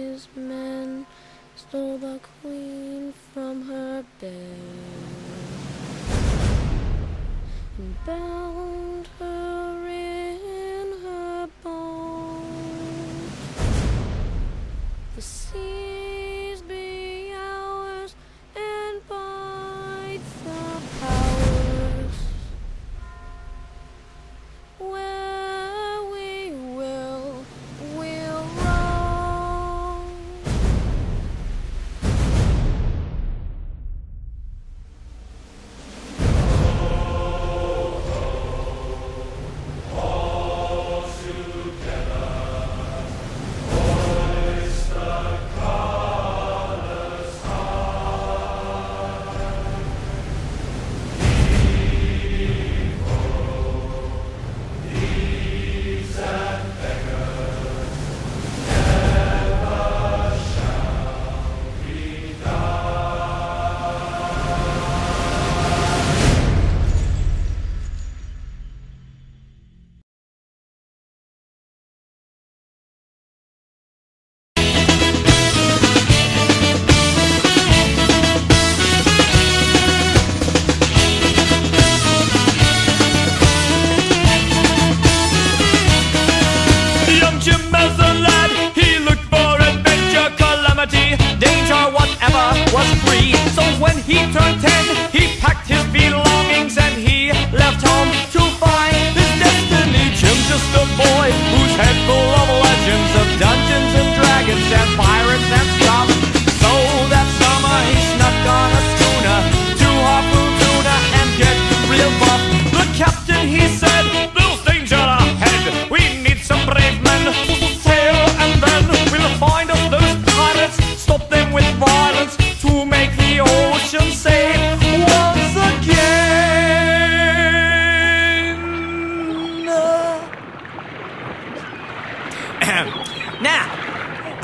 his men stole the queen from her bed. And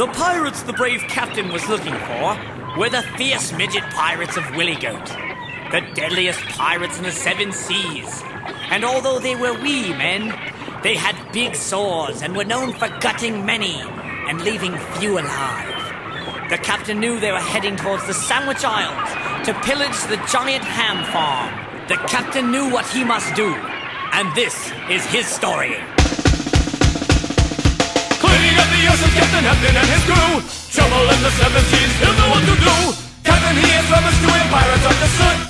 the pirates the brave captain was looking for were the fierce midget pirates of Willygoat, the deadliest pirates in the seven seas. And although they were wee men, they had big swords and were known for gutting many and leaving few alive. The captain knew they were heading towards the Sandwich Isles to pillage the giant ham farm. The captain knew what he must do, and this is his story. The oceans, Captain Hampton and his crew. Trouble in the seven seas, he'll know what to do. Captain, he is rubbish doing pirates on the soot.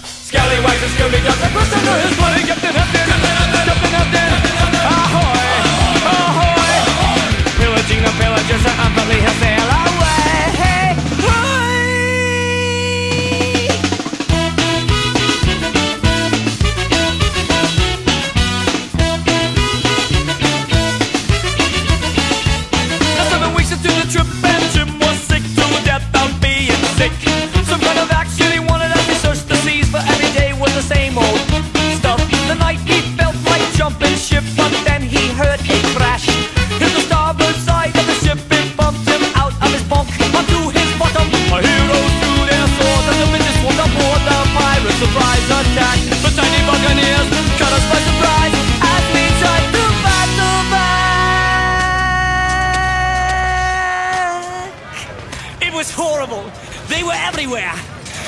Was horrible. They were everywhere.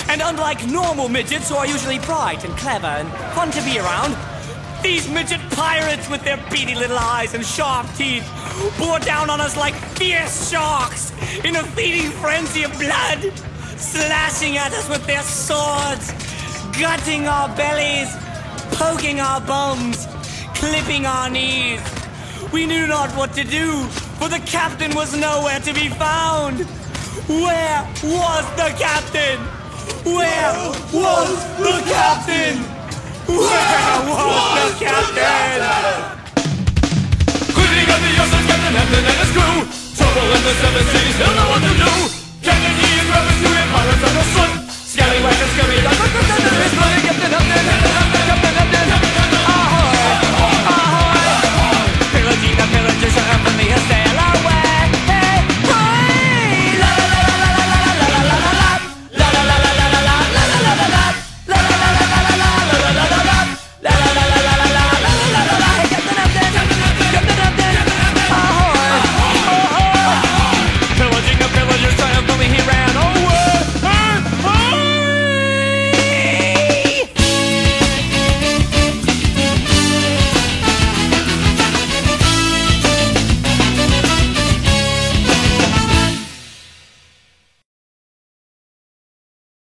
And unlike normal midgets who are usually bright and clever and fun to be around, these midget pirates with their beady little eyes and sharp teeth bore down on us like fierce sharks in a feeding frenzy of blood, slashing at us with their swords, gutting our bellies, poking our bums, clipping our knees. We knew not what to do, for the captain was nowhere to be found. Where was the captain? Where was the captain? Where was the captain? Quickly got the yours captain and his crew. Trouble in the seven seas, no one to do. Captain, he is rubbish to him, pirates on the slip. Scallywag and scurry